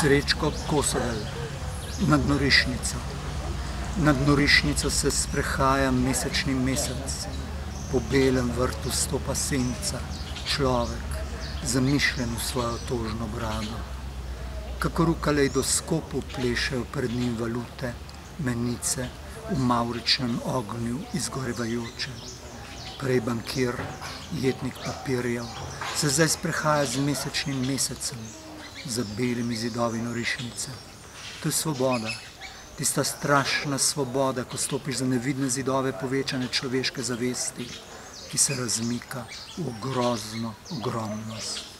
Srečko Kosovel nad norišnico. Nad norišnico se sprehaja mesečni mesec, po belem vrtu stopa senca, človek, zamišljen v svojo tožno brado. Kako v kaleidoskopu plešejo pred njim valute, menice, v mauričnem ognju izgorevajoče. Prej bankir, jetnik papirjev, se zdaj sprehaja z mesečnim mesecem, za belimi zidovi norišnice. To je svoboda, tista strašna svoboda, ko stopiš za nevidne zidove povečane človeške zavesti, ki se razmika v grozno ogromnost.